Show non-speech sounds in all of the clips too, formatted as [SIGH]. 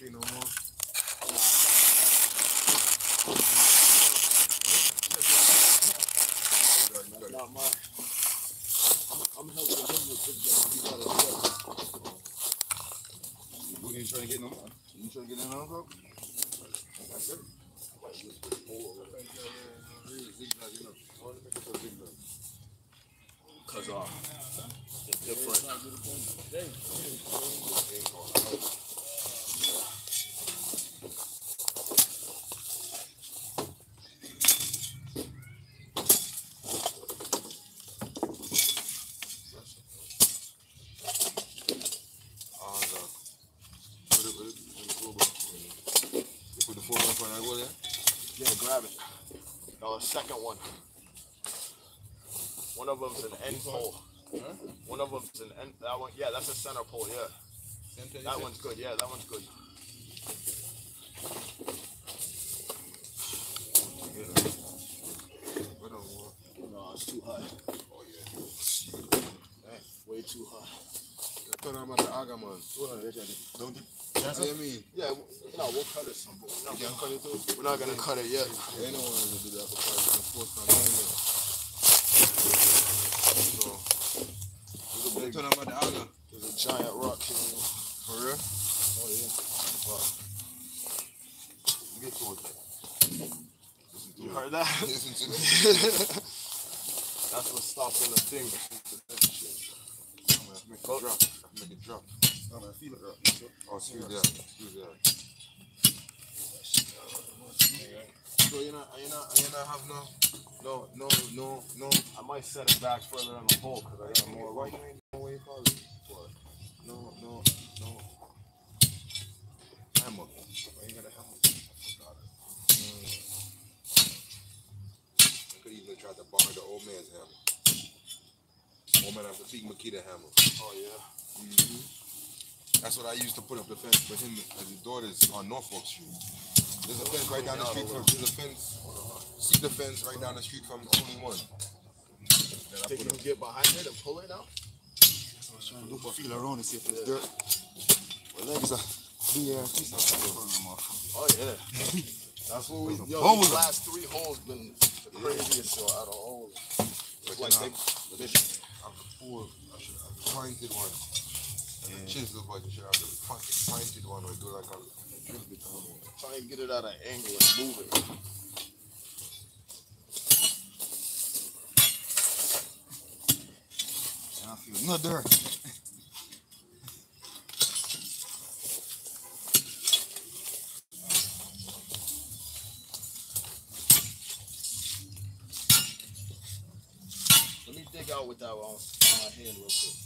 tree no more. You. Cause uh. Ah, the- put it- put it- put the four bar. You put the four bar in front of that wall there? Yeah, grab it. No, the second one. One of them's an end pole. One of them's an end. That one, yeah, that's a center pole. Yeah, Center, that one's good. Yeah, that one's good. Put on wall. No, it's too high. Oh, yeah. Dang, way too high. Turn on about the auger, man. Don't you? That's what I mean. Yeah, we'll cut it some. but We're not, can cut it we're not gonna cut it yet. Yeah, anyone will do that because you can force on anyway. So, There's a big, about the auger. there's a giant rock here. For real? Oh yeah. Get towards that. You it. heard that? Listen to it. That's what's stopping the thing. [LAUGHS] I'm gonna make it drop. I'm gonna make it drop. I'm gonna feel it drop. Oh, excuse that. Excuse that. So you know, you know, you know, have no, no, no, no, no. I might set it back further in the hole because I got more. Why you ain't no way call it? What? No, no, no. Hammer. Why you got a hammer? I forgot it. Mm. I could even try to borrow the old man's hammer. Old man have the big Makita hammer. Oh yeah. Mm-hmm. That's what I used to put up the fence for him and his daughters on Norfolk Street. There's a fence right down the street from. There's a fence. See the fence right down the street from only one. That I Think you put can up. get behind it and pull it out? I was trying to look feel around and see if it's dirt. My legs are big ass piece of Oh yeah. That's what we. Yo, Hold these last three holes been the craziest yo, out of all. But Like you know, they, but I'm the poor. I should have the pointed one. And the chisel, but you should have the pointed, pointed one or do like a try and get it out of angle and move it. I feel no dirt. Let me dig out with that one on my hand real quick.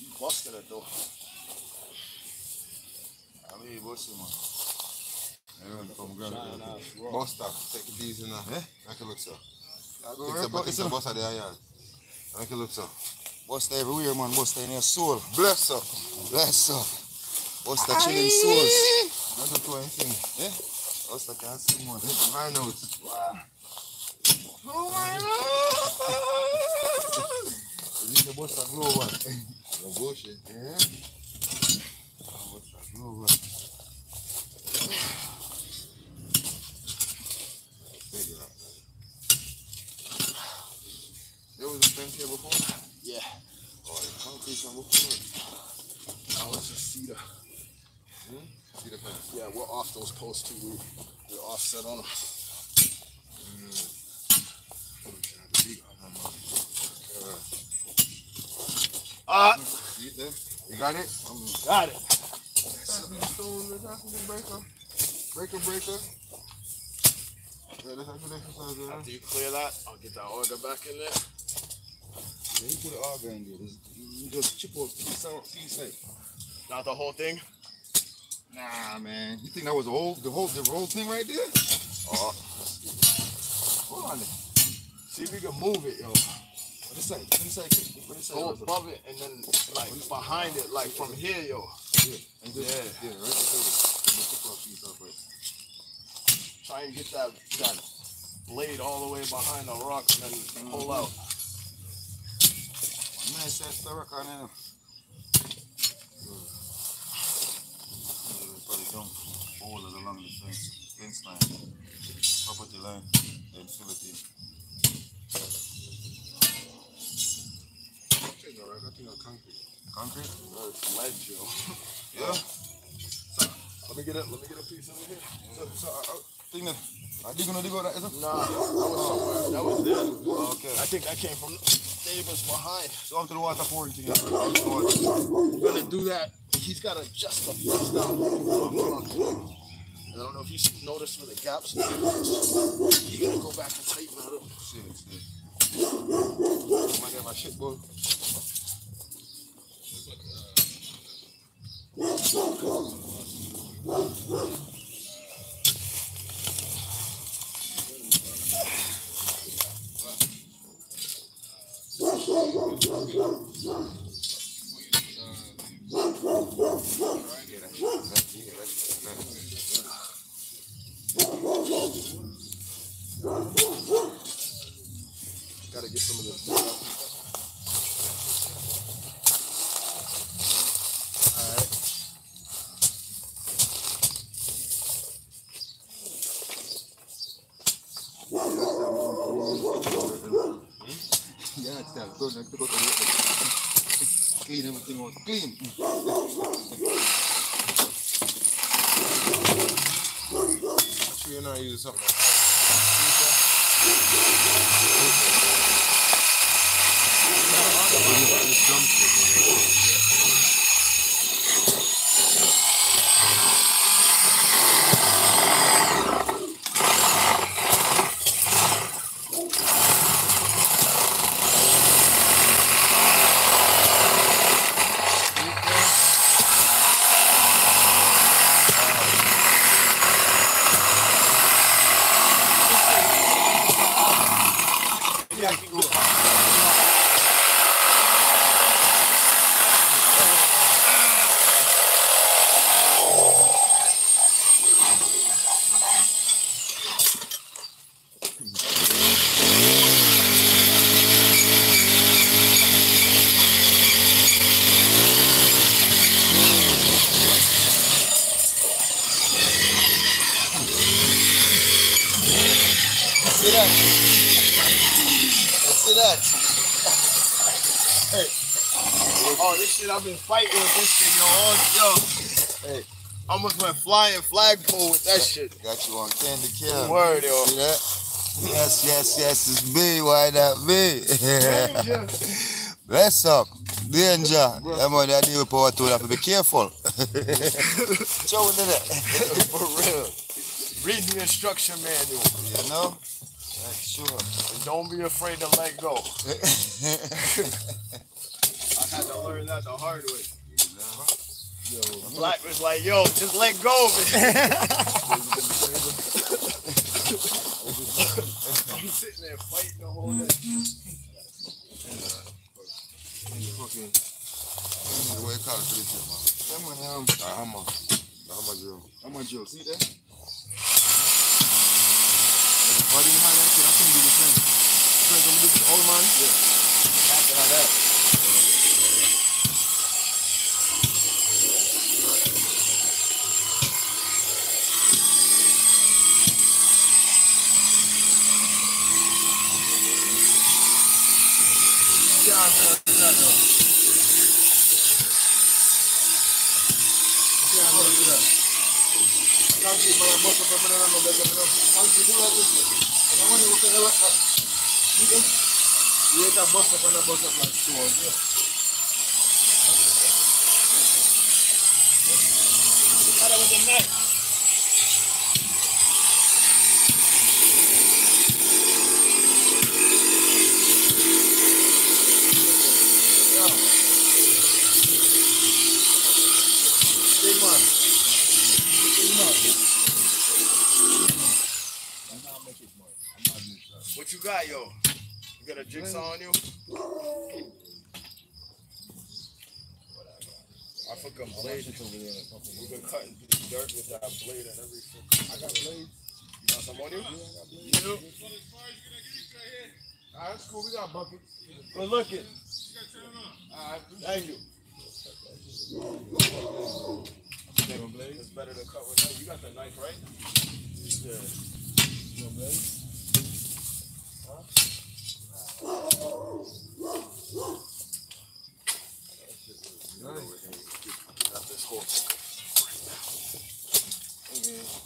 You busted it though. I mean, what's it, man? Everyone come grab Giant it. ass rock. Boss stop. Take it easy now. Eh? Make it look so. go Take right the, back, take sir. the boss out there, yeah. Make it look so. Bust everywhere, man. Bust in your soul. Bless up. Bless up. Bust the chilling souls. Not to do anything. Eh? Bust the can't see, man. Hit the high notes. Oh my [LAUGHS] You need to bust a glow one. No bullshit. Yeah. Bust a glow one. Figure out. There was a fence here before? Yeah. Oh, the concrete one before. That was a cedar. See the fence? Yeah, we're off those posts too. We, we're offset on them. Ah, See it there? You got it? got it. Breaker. Breaker, breaker. Yeah, let's have some exercise there. After you clear that, I'll get that order back in there. You put the auger in there. You just chip out piece out, piece like. Not the whole thing. Nah, man. You think that was the whole, the whole, the whole thing right there? Oh, Hold on. there. see if we can move it, yo. What is that? What is that? What is that? Go above it and then like behind it, like from here, yo. Yeah. And just, Yeah. yeah, right there. The chip out piece off right. Try and get that that blade all the way behind the rock and then pull out. Concrete. Concrete? Oh, it's yo. Yeah. Let me get it. Let me get a piece over here. So, so uh, uh, I, I think that I dig gonna? Nah, that was somewhere. That was there. Oh, okay. I think that came from neighbors behind. So pouring thing, after the water. We're gonna do that. He's got to adjust the down. I don't know if you noticed where the gaps. are. You gotta go back and tighten that up. See it, see it. I might my shit, boy. Gotta get some of this. Yeah, it's that. Don't have to go to the Clean everything out. Clean. Actually, you're not using something like that. See that? See that? Hey. Oh, this shit I've been fighting with this thing, yo. Oh, yo. Hey. I almost went flying flagpole with that shit. Got you on candy kill. Word, yo. See that? Yes, yes, yes, it's me. Why not me? [LAUGHS] Bless up. Danger. That man that deal power tool have to be careful. [LAUGHS] Show me that. [LAUGHS] For real. Read the instruction manual. You know? That's sure. And don't be afraid to let go. I had to learn that the hard way. Black was like, yo, just let go of it. I'm sitting there fighting the whole day. Fucking. Way you call it for this shit, man. Come on, um, The hammer. The hammer drill. I'm a joke. See that? Do you have that shit? I couldn't do the same. I'm this old man? Yeah. Have to have that. You want to look at ain't a up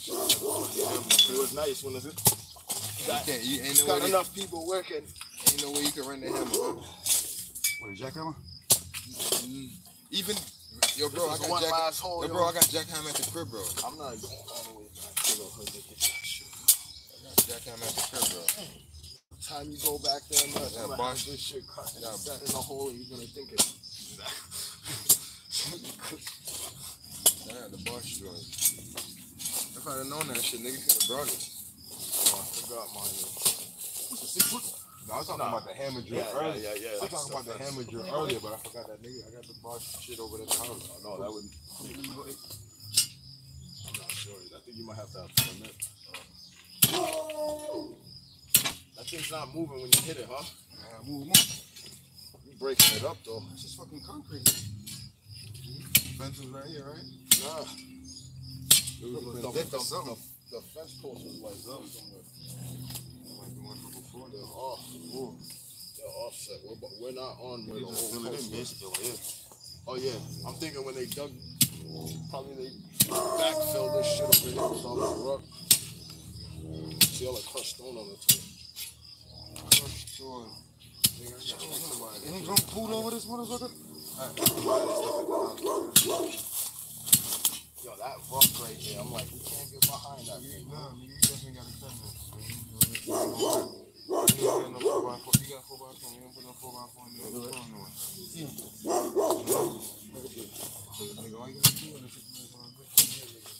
It was nice when is it? You can't, you ain't no Got enough people working. ain't no way you can run the hammer. What, a jackhammer? Even yo, bro, I is got one jack, last hole, yo. bro, I got jackhammer at the crib, bro. I'm not going all the way back to the hood. I got jackhammer the crib, bro. Time you go back there, man, Yeah, I'm this shit cut Yeah. set in a hole, and you're gonna think it. Damn, the boss joint. If I'd have known that shit, nigga could have brought it. Oh, I forgot mine. What's the six foot? No, I was talking Nah. about the hammer drill Yeah, yeah, earlier. yeah, yeah. I was talking about the hammer drill earlier, but I forgot that nigga. I got the boss shit over there. the house. No, that wouldn't. I'm not sure. I think you might have to have permit. Oh. That thing's not moving when you hit it, huh? Uh, move, move. You breaking it up though. It's just fucking concrete. Fence is right here, right? Nah. It was The, been the, the, the fence post was like up somewhere. Might be one from before They're off. They're offset. We're, we're not on where the fill post was. Oh yeah, I'm thinking when they dug, probably they backfilled this shit over here with all that rock. See all the crushed stone on the top. Sure. Nigga, I got somebody. You ain't drunk food over this motherfucker? Yo, that rock right there, I'm like, we can't get behind that thing. Nah, nigga, you definitely got a camera. You got no four by four. You got four by four. You don't put no four by four in the other phone no. Nigga, all you gotta do is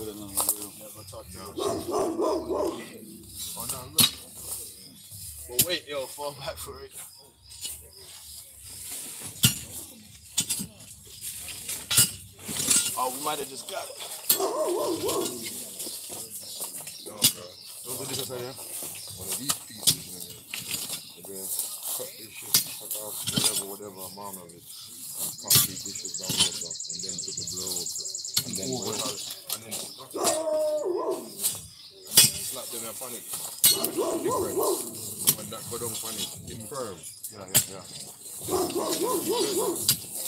With it, man, with it. Talk to Yeah. Oh, no, look. But wait, yo, fall back for it. Oh, we might have just got it. No, bro. Those are different side, yeah? One of these pieces, nigga. And then cut this shit, cut off whatever, whatever amount of it. Concrete. And then put the blow up. And then Over. and then slap them it. Different. When that go down it, firm. Yeah, yeah, yeah.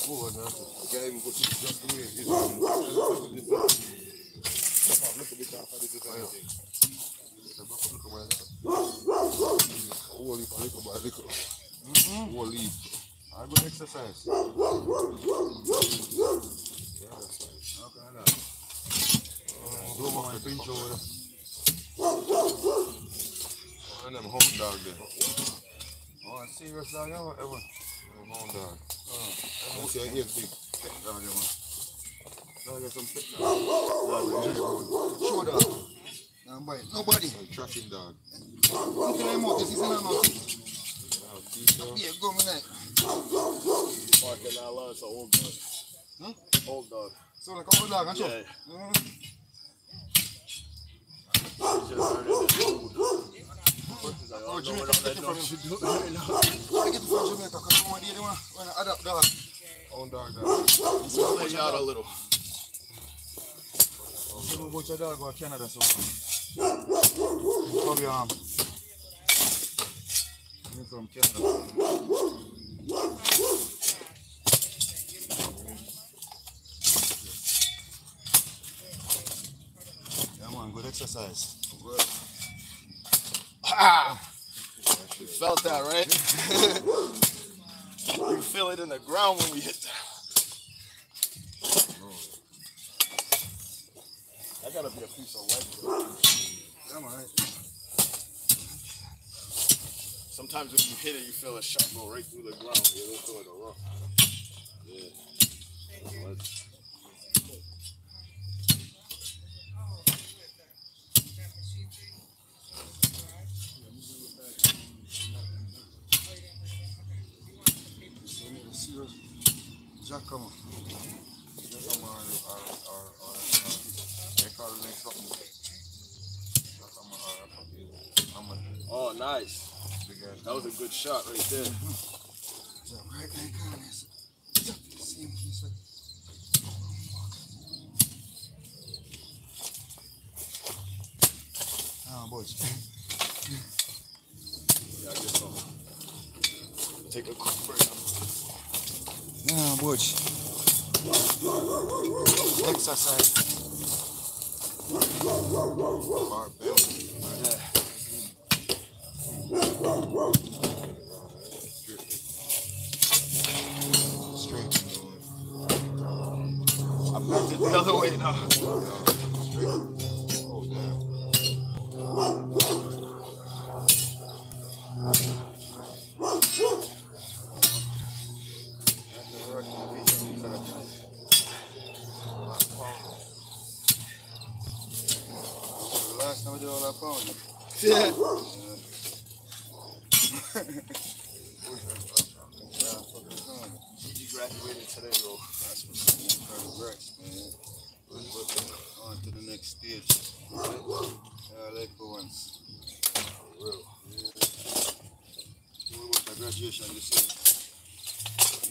Oh, that's it. Can't even put it just the way it is. Look at this. Look at heap. I go exercise. Yeah, that's nice. Okay, now. Do my pinch over there. And them home dog there. Oh, serious dog, yeah, whatever. Dog. Uh, see, I hear big. Yeah, yeah, man. Now some pit dog. Show dog. Nobody. Some tracking dog. Look at them out, this is in mouth. Dog. Yeah, go, like. Fucking Allah, it's an old dog. Huh? Old dog. So like old dog, and so. Yeah. Mm. He's just learning the food. He's like, Oh, oh, no, Jamaica, we're not take letting it from him him. do it right now. I get it from Jamaica, because one day they want to adapt dog. Home dog dog. So play out a little. You know about your dog go to Canada, so. Probably, um. you from Canada. Yeah, man, good exercise. Ah! You felt that, right? [LAUGHS] you feel it in the ground when we hit that. That gotta be a piece of life. Yeah, man. Sometimes when you hit it, you feel a shot go right through the ground. You don't feel like a rough. Yeah. Oh, nice. That was a good shot right there. So right hand corner is same piece of Ah, boys. Yeah, I guess so. Take a quick break. Yeah, boys. Exercise. Bar bend. Yeah. Straight. I bent it the other way now. Straight. Oh, damn. Last time we did all that pounding. Yeah. Gigi graduated today, bro. That's what's Congrats, man. On to the next stage. Yeah, like for once. Real. Whole bunch of graduation this year.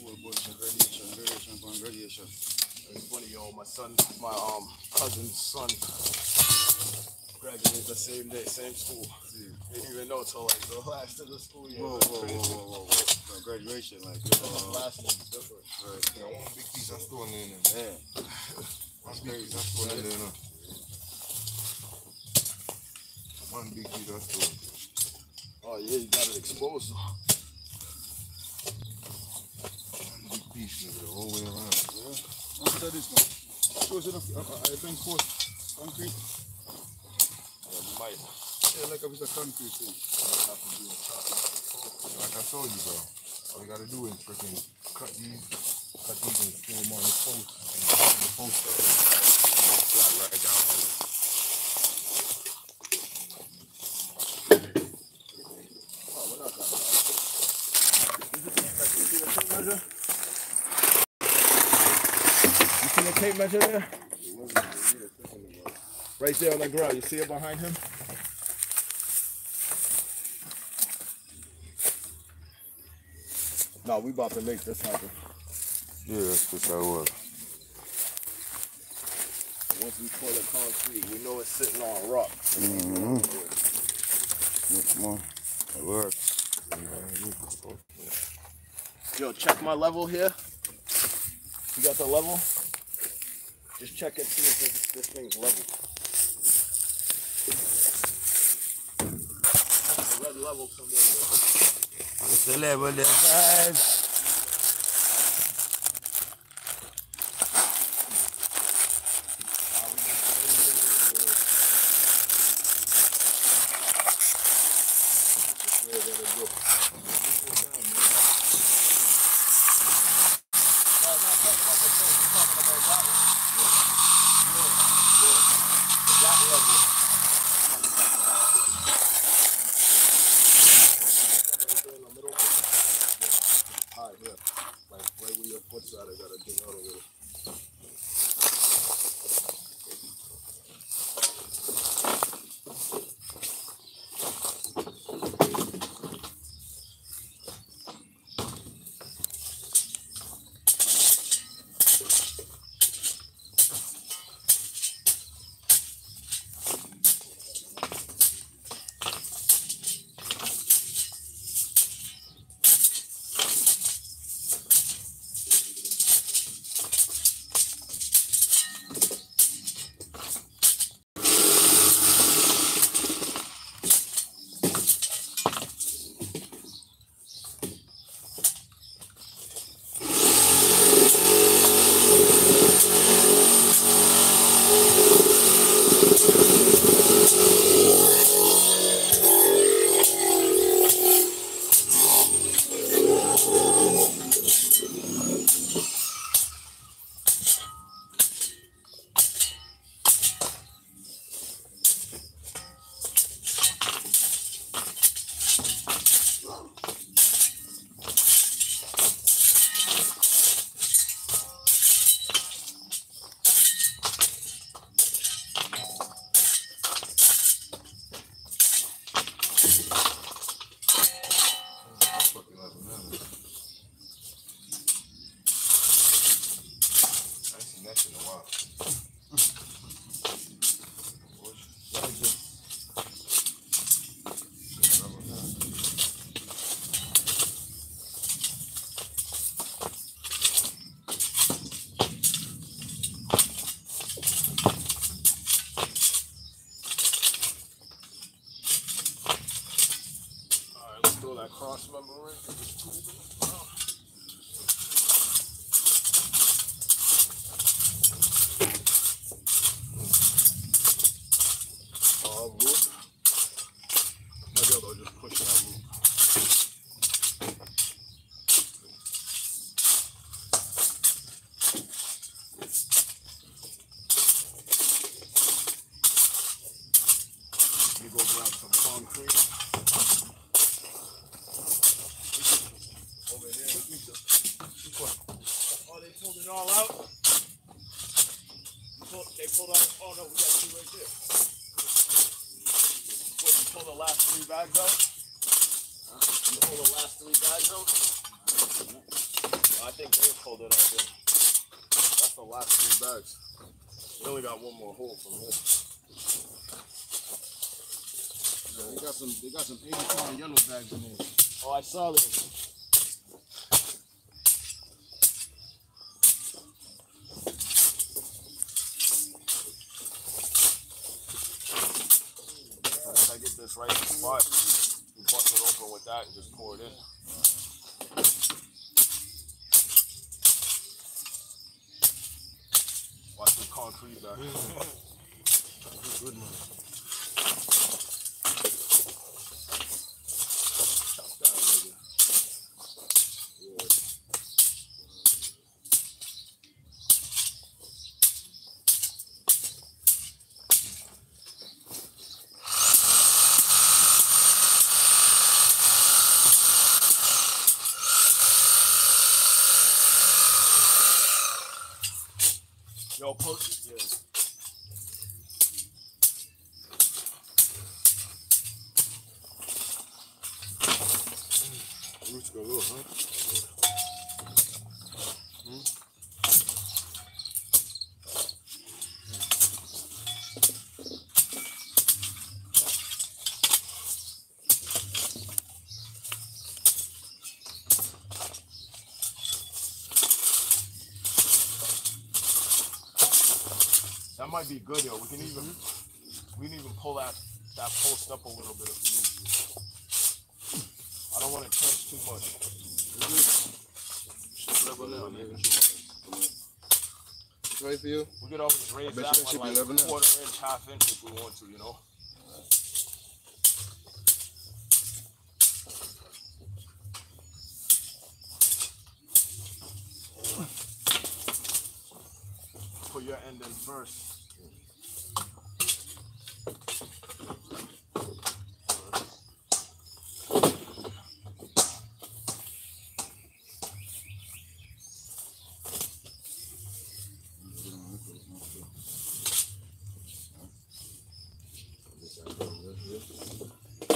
Whole bunch of graduation, graduation upon graduation. It's funny, yo. My son, my um cousin's son, graduated the same day, same school. See. Didn't even know till like the last of the school year. Whoa, whoa, whoa, whoa, whoa, whoa. For graduation, like, The uh, classes is different. right. Yeah, one big piece of stone in there. Yeah. One big piece of stone in there. One big piece stone. Oh yeah, you got it exposed. One big piece, nigga, the whole way around. After this now. Shows enough. I, I, I been forced concrete. Yeah, you might Yeah, like a piece of concrete thing. a. Like I told you, bro. All you gotta do is freaking cut these, cut these and them on the post. And put the post. And slide right down on it. You see the tape measure there? Right there on the ground. You see it behind him? No, we about to make this happen. Yeah, that's just how it was. Once we pour the concrete, we know it's sitting on rock. Mm-hmm. Come on. It works. Yo, check my level here. You got the level? Just check and see if this, this thing's level. That's the red level come in there. It's the level there, guys. High got one more hole from here. They got some. They got some 80 pound yellow bags in there. Oh, I saw this. Once I get this right in the spot, you bust it open with that and just pour it in. Concrete back. [LAUGHS] Good man. Chop down, nigga. Yeah. Post might be good, yo. We can even we can even pull that that post up a little bit if we need to. I don't want to trench too much. It's right for you. We could always raise that one like now. quarter inch, half inch if we want to, you know. Put your end in first.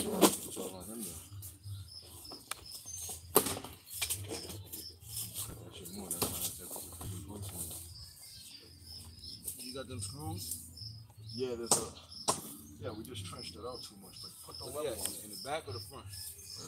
It's all on him though. That shit more. That's why I said put the books in. You got them screws? Yeah, there's a. Yeah, we just trenched it out too much, but put the level Yeah, on in the back or the front? Hey,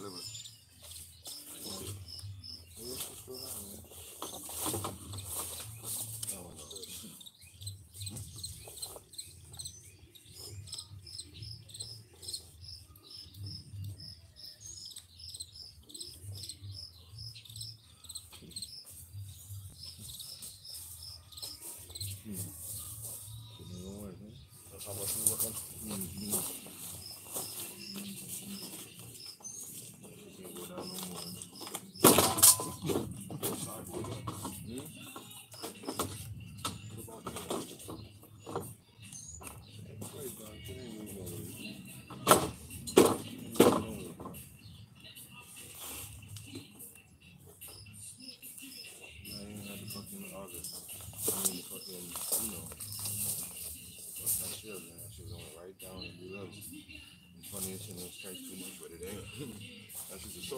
Funny shit don't strike too much, but it ain't. [LAUGHS] That's just a So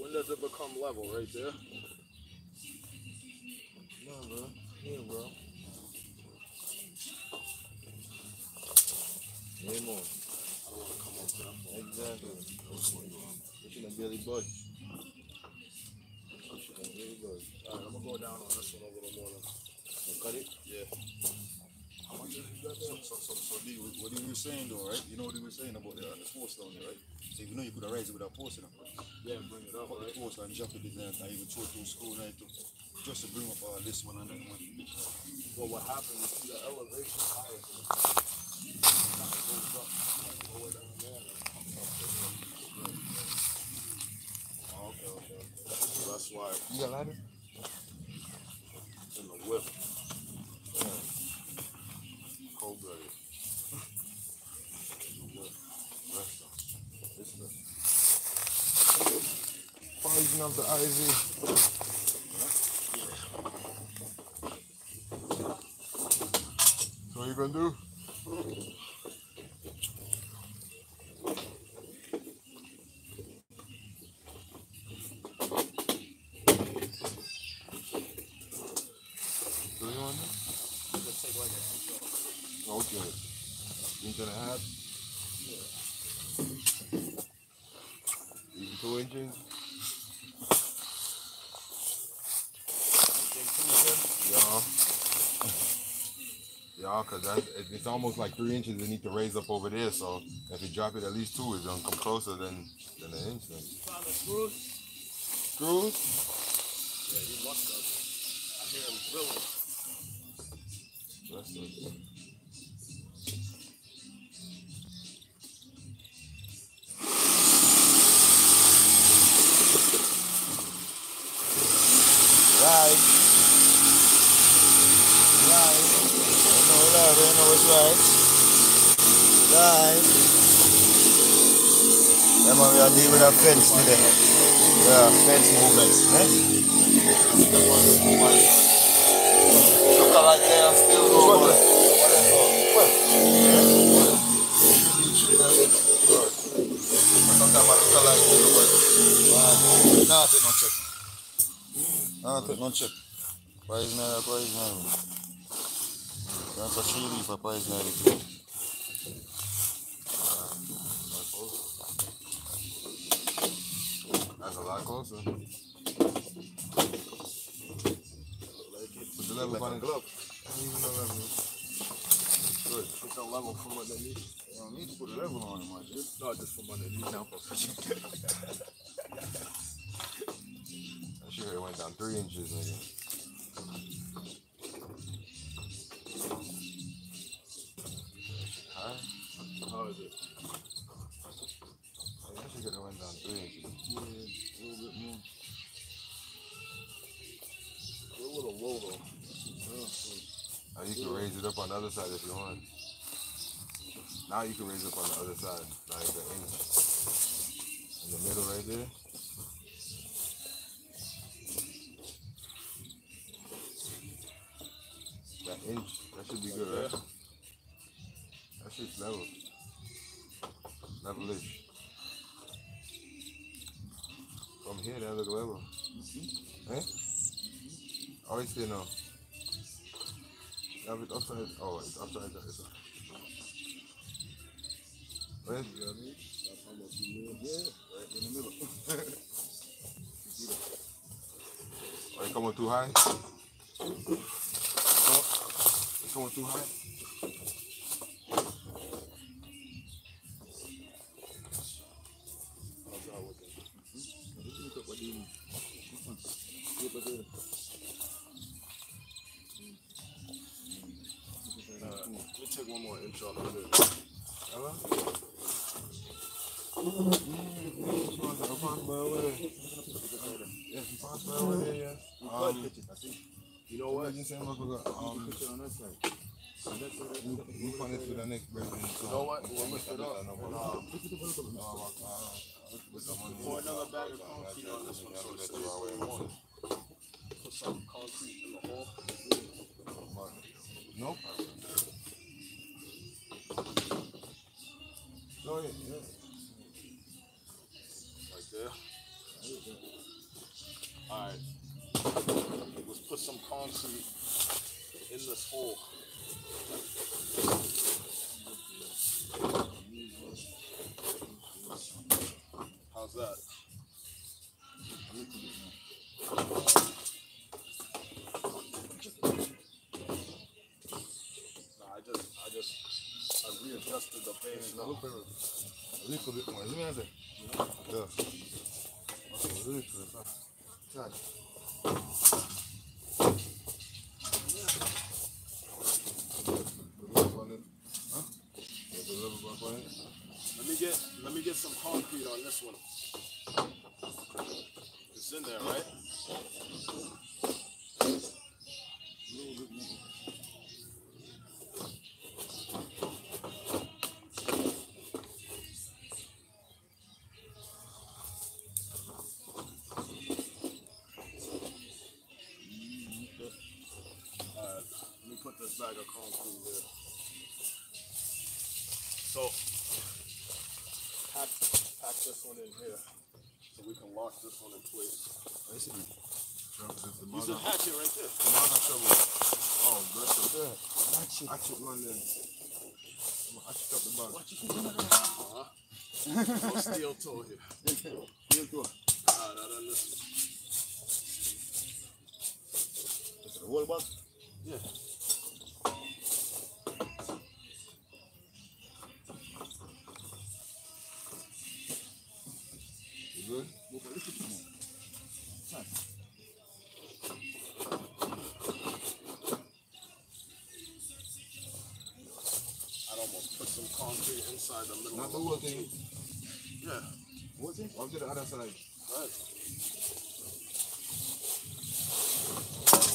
when does it become level? Right there. No, bro. Yeah, bro. Way more. I don't want to come up to that. Exactly. Barely budge. It shouldn't really budge. All right, I'm gonna go down on this one a little more. Then. You cut it? Yeah. How much is you got So, there? so, so, so D, what what he saying though, right? You know what he was saying about the, uh, the post down there, right? So you know you could have raised it without posting it. Yeah, bring it up, Put the right? post and jump it in there and even throw it through school night to, just to bring up all this one and that one. Well, what happened is the elevation higher. than the kind of goes up, That's why. You got lighter? In the whip. Yeah. Cold blooded. [LAUGHS] Poison of the IV. So what you gonna do? [LAUGHS] it's almost like three inches they need to raise up over there. So if you drop it at least two, it's going to come closer than, than an inch. Then. good? Found the screws? Screws? Yeah, you must have. I hear him drilling. That's it. Right. Right. I I know it's right. Right. Yeah, man, we are dealing with a fence today. Yeah, fence movements. Eh? Look like they are still going. Sometimes I look like you, but Nah, take no check. Nah, take no check. That's a tree leaf for poison ivy. that's a lot closer. Put the level on the glove. Good. It's a level from underneath. You don't need to put a level on it, my G. No, just from underneath. Now, [LAUGHS] sure it went down three inches, nigga. How is it? I should have went down three. Yeah, a little bit more. We're a little low though. Oh, now you can raise it up on the other side if you want. Now you can raise it up on the other side, like an inch. In the middle right there. That inch, that should be good, right? That shit's level. Levelish. From here, that look level. Eh? Oh, it's still no. But it's upside. Oh, it's upside down. It's up. Where? You know what I mean? That's how much right in the middle. Are you coming too high? You coming too high? You know what? you say, look, look, um, we, find it the next. You know what? We'll lift it up. And, uh, pour another bag of concrete on this one so it stays you. Put some concrete in the hole. Nope. Go ahead, yeah. Right there. Alright. Put some concrete in this hole. How's that? Nah, I just, I just, I readjusted the base A little bit, a little bit more. Let me answer. Yeah. A little bit. On this one. In here so we can lock this one in place. That's it. The, the a hatchet right there. the mother shovel. Oh, bless her. I took one then. I took up the bag. Uh-huh. no steel toe here. Steel toe. Ah, that on this. Is it the whole bag? Yeah. Concrete inside the middle Not the whole thing. Yeah. What's it? Up to the other side. Right.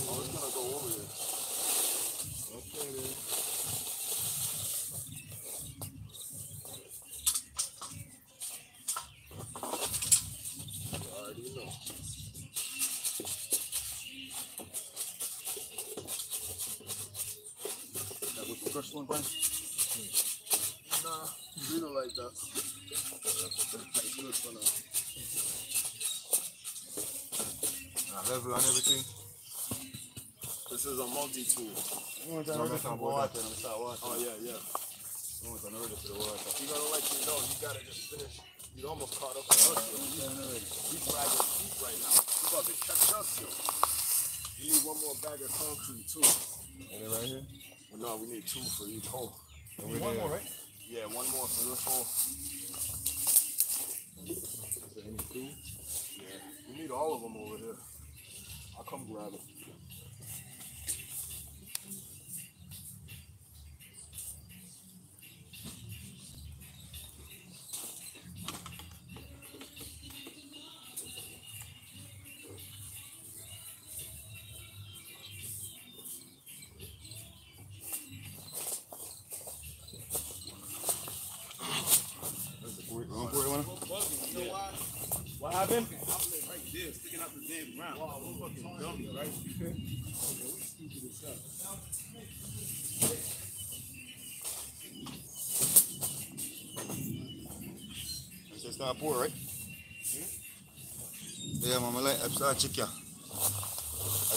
Oh, it's gonna go over here. Okay then. Is a multi-tool. You want to the water. start water. Oh yeah, yeah. You want to the water. You gotta let you know. You gotta just finish. You almost caught up with us. yo. We dragging feet right now. You about to catch us, yo. You need one more bag of concrete too. Any right here? Well, no, we need two for each hole. One there. more, right? Yeah, one more for this hole. Is there any food? Yeah, we need all of them over here. I'll come grab it. Just start pour, right? Yeah, mama, like, start chicken. A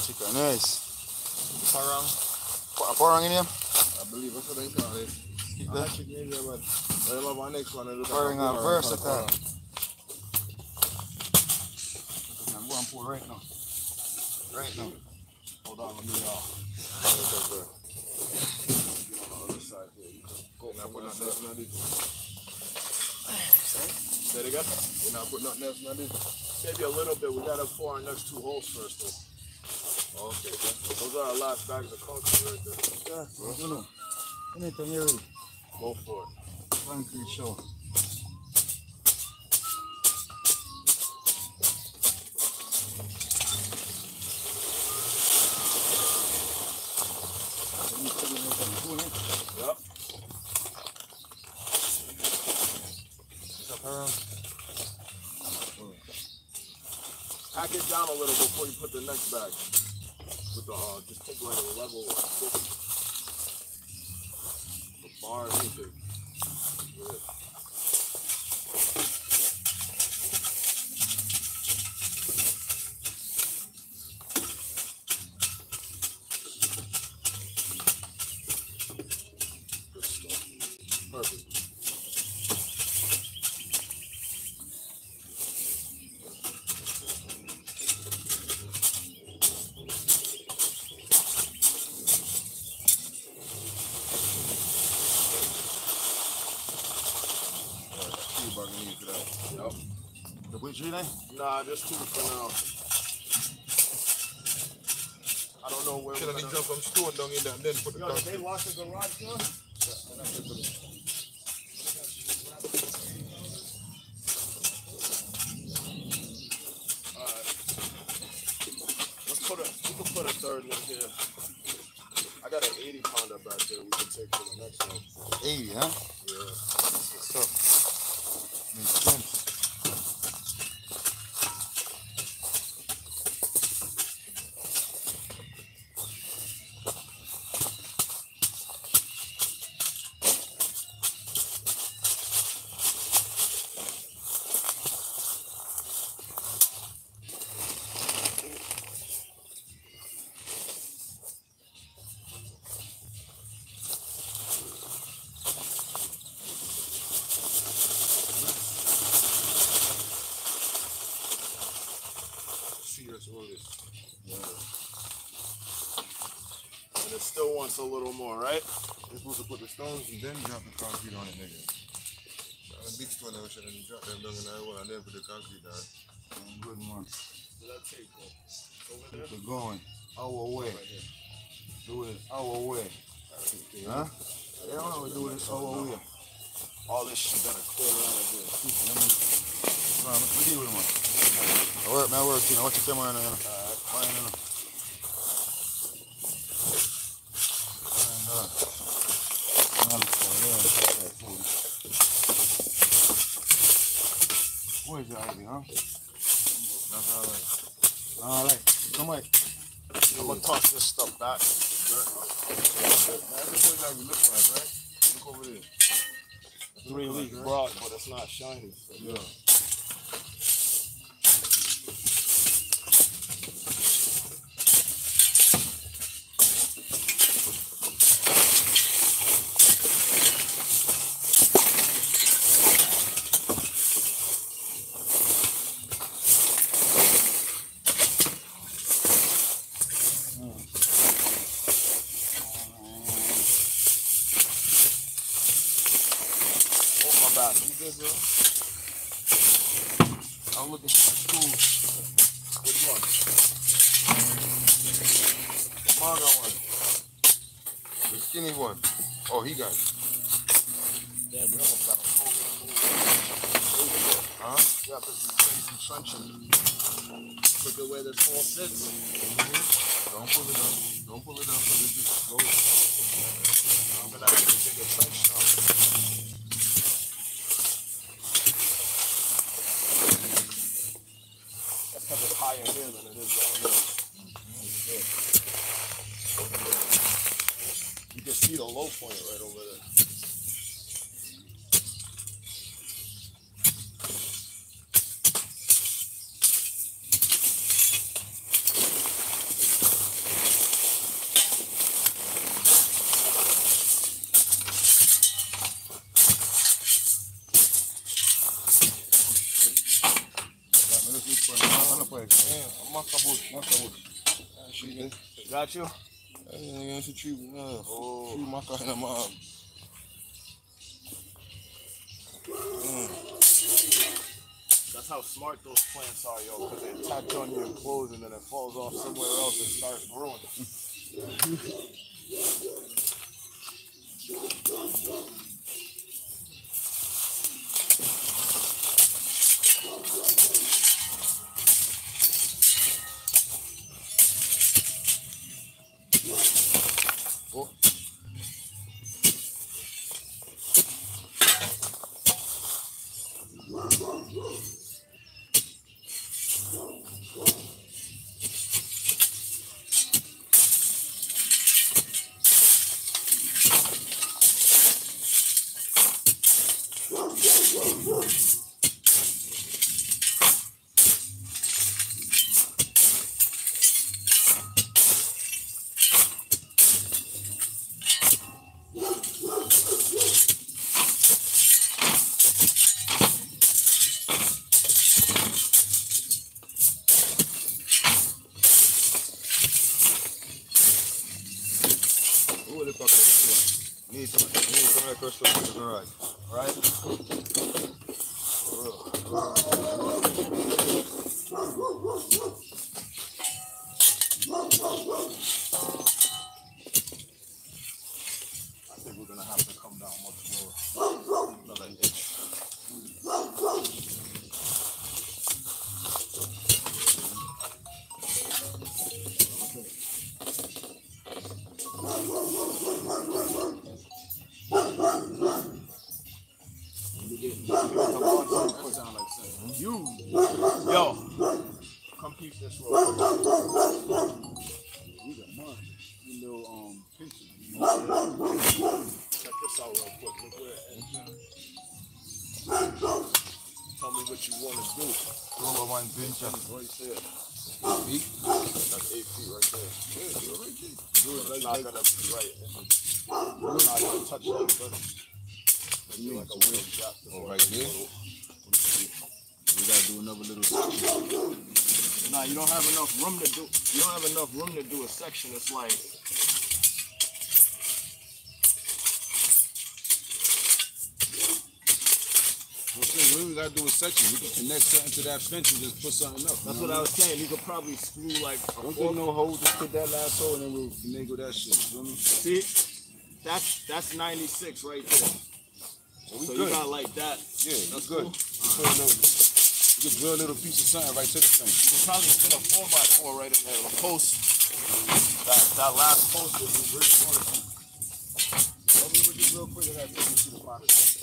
chicken, nice. Parang. Pour, pour in here. I believe that's what they call it. Keep that. chicken in there, but I love our next one. I'm going to pour right now. Right now. Hold on, let me uh, get on the other side here. You can go You're not putting that nothing else side. in this. Say it again. You're not putting nothing else in this. Maybe a little bit. We gotta pour our next two holes first, though. Okay. Those are our last bags of concrete right there. Yeah, you know. Anytime you're ready. Go for it. Concrete show. Down a little before you put the next bag. With the uh, just take like a level. The bar, anything. Good The which tree line? Nah, just two for now. I don't know where Should we're have gonna... jump from stone down in there and then put the Yo, did they concrete. lock the garage door? Supposed to put the stones and then drop the concrete on it, nigga. On the big stone, I wish I didn't drop them down in that one and then put the concrete down. Good man. Where that tape go? Keep it going. Our way. Right. Do it our way. Huh? Yeah, I want to do it our way. All this shit gotta clear out of here. Let me. Man, we deal with it, man. I work, man, I work, you know. Watch your camera, you know. Fine, you know. Fine, uh. Man, so, yeah, that's right, food. Where's the ivy, huh? That's all right. All right. Come on. I'm gonna toss this stuff back. That's what that we like, right? Look over there. Three weeks broad, but it's not shiny. So Yeah. Place. Yeah, I'm Makabush. Makabush. Got you? Si tree, no. Oh. In the mom. That's how smart those plants are, yo, because they attach on your clothes and then it falls off somewhere else and starts growing. Up this one? Need some, need some of the crystal in the garage. Right? I like Okay, what we gotta do a section. We can connect something to that fence and just put something up. that's what I was saying. You could probably screw like a Don't get no hole, just put that last hole and then we'll finagle that shit. You feel me? See, that's that's 96 right there. So we So good. you got like that. yeah, that's good. cool. A little, we can drill a little piece of something right to the fence. You could probably fit a four by four right in there. The post. That that last post would be really good. Let me this real quick take you to the box.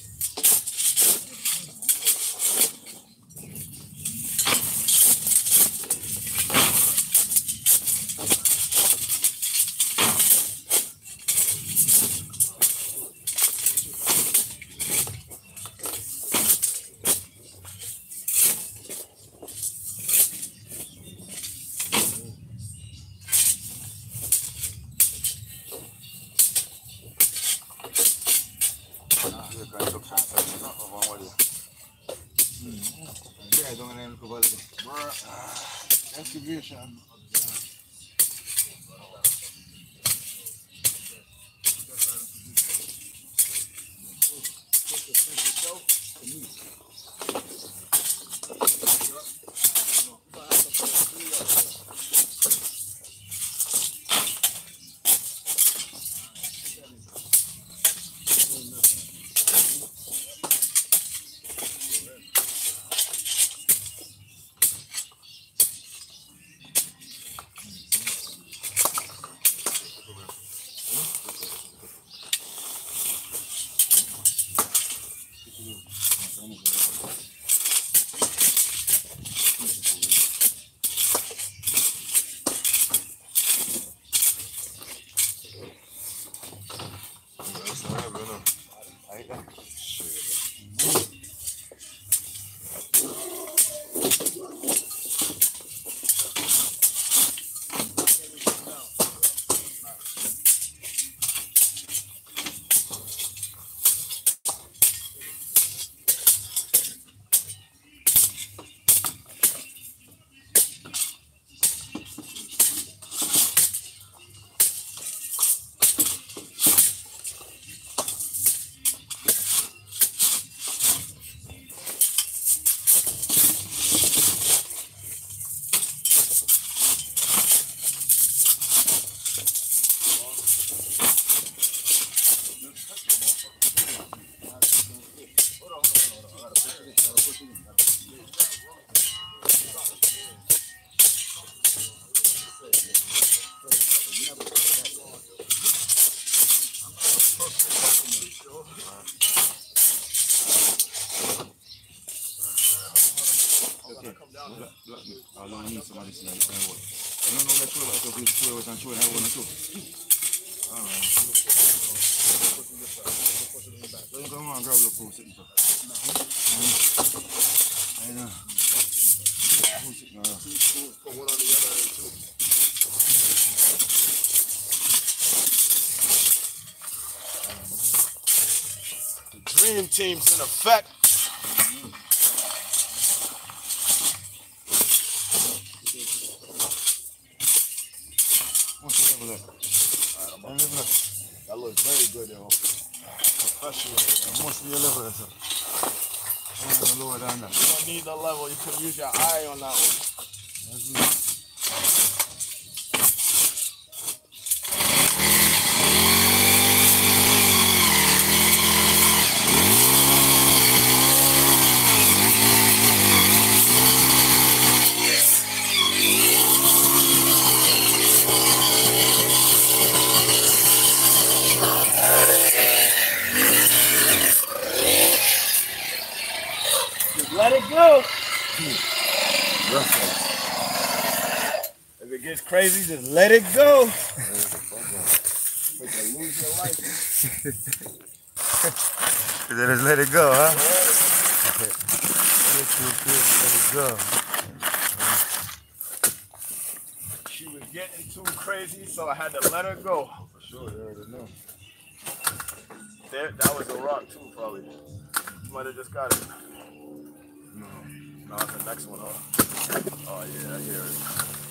Team's in effect. What's the level at? Level at? That looks very good, yo. Professional. What's the level at, sir? I'm gonna lower down that. You don't need the level. You can use your eye on that one. Just let it go. If it gets crazy, just let it go. [LAUGHS] You can lose your life. Then just let it go, huh? let it go. She was getting too crazy, so I had to let her go. For sure, you already know. There, that was a rock too, probably. Might have just got it. No, No, it's the next one up. Oh yeah, I hear it.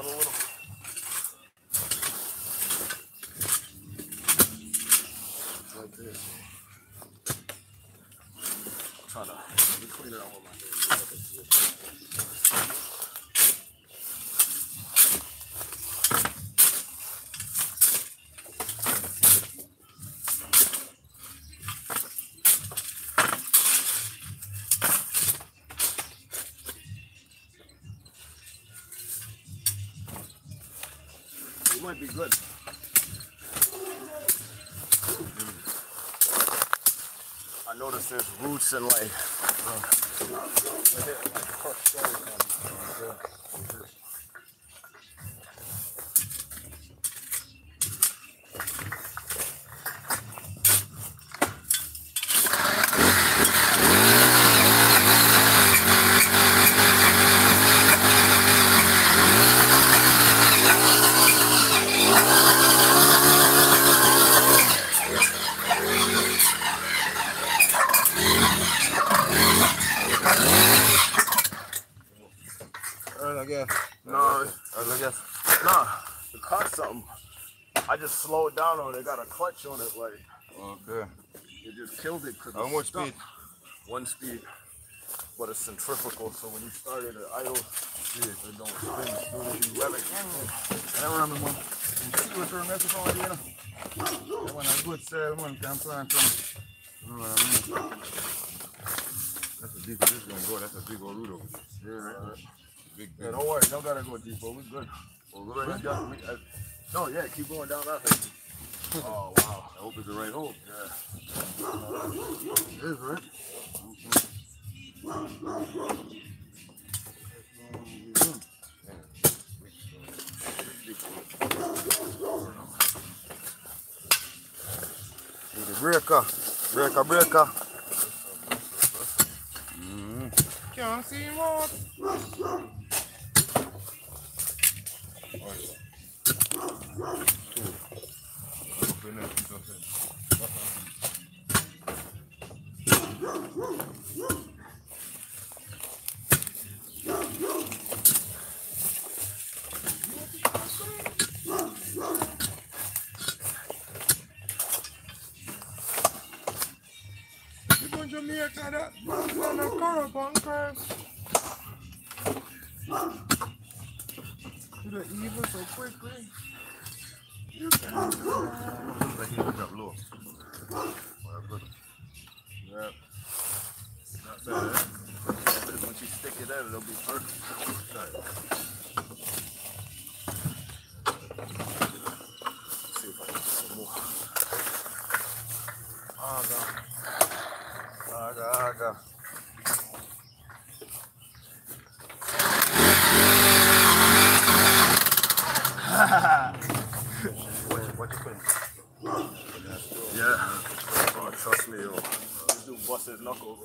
out a little. Like this. Try to let me clean it out with my hand. You might be good. I noticed there's roots and like. right here, like crushed stone kind of- Alright, I guess. No, I guess. nah. The caught something. I just slowed down on it. Got a clutch on it. Like Okay. it just killed it. 'cause How much speed? One speed. But it's centrifugal, so when you start it at idle, it don't spin as soon as you rev it. I remember. You see what's wrong with you know? That one a good sale, man. Can plant some. You know what I mean? That's a deep, this is gonna go. That's a big old root. Yeah, right, right. Big, Yeah, don't worry. Don't gotta go deeper. We good. Oh, We we- uh, no, yeah, keep going down that thing. Oh, wow. I hope it's the right hole. Yeah. It is, right? Breaker, breaker, breaker. Can't see more. Going to Jamaica that on a the evil so quickly. You can Like he was up low. Well, good. Yeah. Not bad. eh? Once you stick it in, it'll be perfect. See if I can get some more. Aga. Aga, aga. what, you- what you putting? Yeah. Me, yo. This dude bust his knuckles.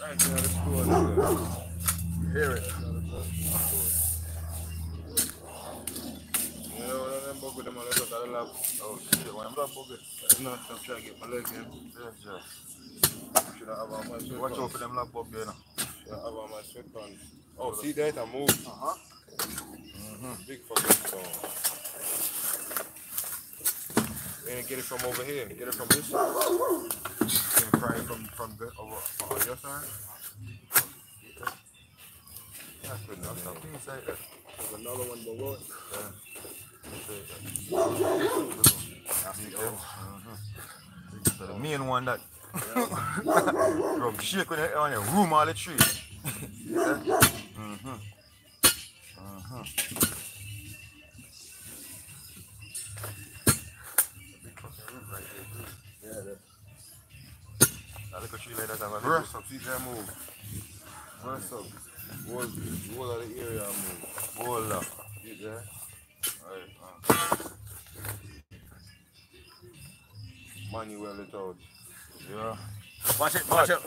Right there, let's go. You hear it. You know, when I'm bug with them, I look at the lab. Oh, shit, when I'm not bug with I'm not I'm trying to get my leg in. Yes, yes. Should I have on my sweatpants? Watch out for them lab bug there now. Should I have on my sweatpants? Oh, see that? I move. Uh-huh. Mhm. Big fucking stone. And get it from over here. Get it from this side. Can pry it from from the, over on your side. That's good. That's the piece right there. There's another one below it. Yeah. That's it there. So the main one that from shake when you on your room all the tree. yeah. Mm-hmm. Uh-huh. Big fucking root right there, too. Yeah, that, That little tree like that have a Bro, little so see that move. What's up? Wall, wall of the area I move. hole up. See that? Right, uh, Manuel it out. Yeah. Watch it, watch it.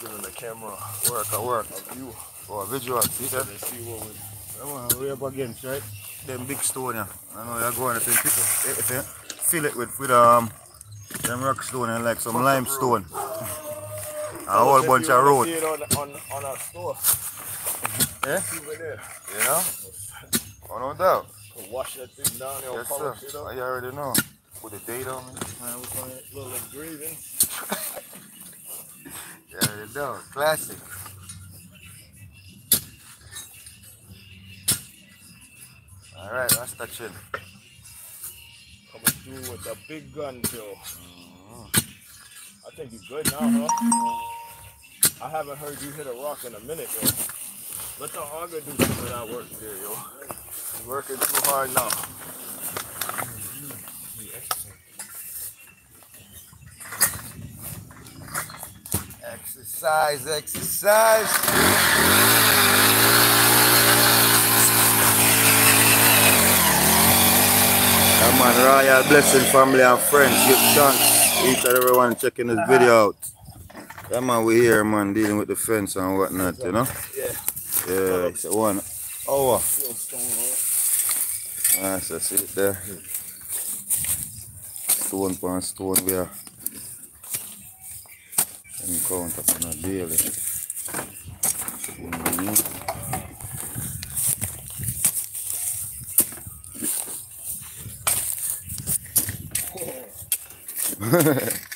Give him the camera. Work, I work. A view. Oh, visual, see that? Let's see what we I want to way up against, right? Them big stone, yeah. I know you're going if you pick if you fill it with, with um, them rock stone and like some limestone. [LAUGHS] A whole bunch of road. See it on, on, on our store. [LAUGHS] Yeah? Over there. You know? Oh, no doubt. Wash that thing down there, Yes, sir. polish it up. I already know. Put a date on it. Man, we find a little engraving. [LAUGHS] You know. Classic. Alright, that's the chin. Coming through with a big gun, Joe. Mm-hmm. I think you're good now, huh? I haven't heard you hit a rock in a minute, yo. Let the auger do some of that work there, yo. You're working too hard now. Exercise, exercise. Come on, Royal Blessing family and friends. Give thanks each and everyone checking this video out. Come on, we here, man, dealing with the fence and whatnot, you know? Yeah. Yeah, it's a one hour. Nice, I see it there. Stone upon stone we are. Encounter on a daily. Mhm.